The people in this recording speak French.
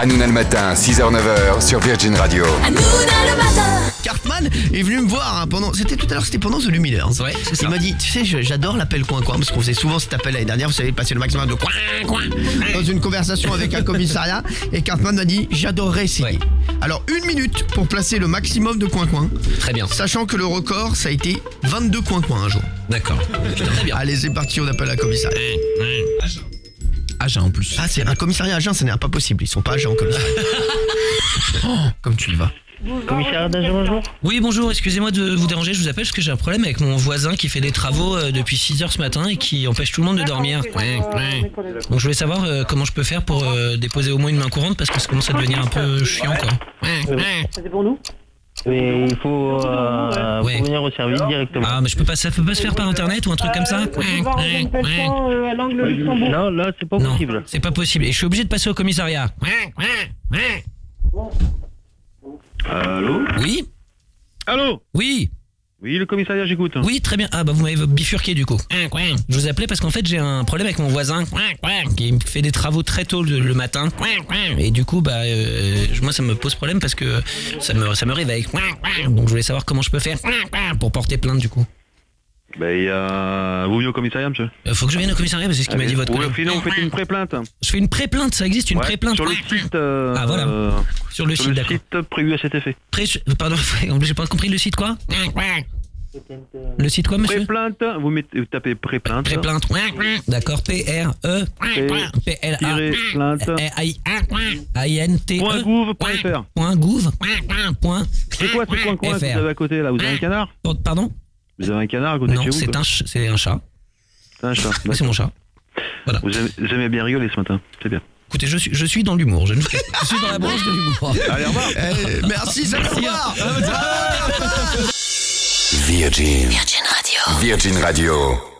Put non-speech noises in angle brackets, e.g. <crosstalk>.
Hanouna le matin, 6h-9h sur Virgin Radio. Hanouna le matin Cartman est venu me voir hein, pendant. C'était tout à l'heure, c'était pendant The Luminers. Ouais, c'est ça. Il m'a dit, tu sais, j'adore l'appel coin coin parce qu'on faisait souvent cet appel l'année dernière. Vous savez, passer le maximum de coin coin dans une conversation avec un commissariat. Et Cartman m'a dit, j'adorerais essayer. Ouais. Alors une minute pour placer le maximum de coin coin, Très bien. sachant que le record ça a été 22 coin coin un jour. D'accord. Très bien. Allez, c'est parti, on appelle un commissariat. Agent en plus. Ah, c'est un commissariat agent, ça n'est pas possible. Ils sont pas agents en commissariat. <laughs> Oh, comme tu y vas. Commissariat d'agent, bonjour. Oui, bonjour, excusez-moi de vous déranger, je vous appelle parce que j'ai un problème avec mon voisin qui fait des travaux euh, depuis 6 heures ce matin et qui empêche tout le monde de dormir. Ouais, ouais. Donc je voulais savoir euh, comment je peux faire pour euh, déposer au moins une main courante parce que ça commence à devenir un peu chiant quoi. Ouais, ouais. C'est pour nous Mais il faut, euh, Ouais. faut venir au service directement. Ah, mais je peux pas, ça peut pas se faire par internet ou un truc comme ça l'angle Luxembourg. Non, là, c'est pas possible. c'est pas possible et je suis obligé de passer au commissariat. Allô Oui, Allô oui. Oui, le commissariat, j'écoute. Oui, très bien. Ah bah vous m'avez bifurqué du coup. Je vous appelais parce qu'en fait j'ai un problème avec mon voisin qui me fait des travaux très tôt le, matin. Et du coup bah euh, moi ça me pose problème parce que ça me ça me réveille. Donc je voulais savoir comment je peux faire pour porter plainte du coup. Ben, il y a... Vous venez au commissariat, monsieur Euh, faut que je vienne au commissariat parce que c'est ce qu'il m'a dit votre collègue. sinon, vous faites une pré-plainte. Je fais une pré-plainte, ça existe une Ouais, pré-plainte Sur le site... euh, Ah, voilà. euh, sur le sur site le d'accord. site prévu à cet effet. Pré- pardon, <laughs> j'ai pas compris le site quoi Le site quoi monsieur Pré-plainte, vous, mettez, vous tapez pré-plainte. Pré-plainte. D'accord, P R E P L A Tirez plainte. Point E gouv.fr. Point gouv. Point. C'est quoi ce coin-coin que FR. vous avez à côté, là Vous avez un canard Pardon Vous avez un canard à côté de Non, chez vous c'est quoi un, ch- c'est un chat. C'est un chat. C'est mon chat. Vous aimez, vous aimez bien rigoler ce matin, c'est bien. Écoutez, je suis, je suis dans l'humour. Je, suis dans la branche de l'humour. <laughs> Allez, au revoir Eh, merci, ça au revoir. Virgin. Virgin Radio Virgin Radio.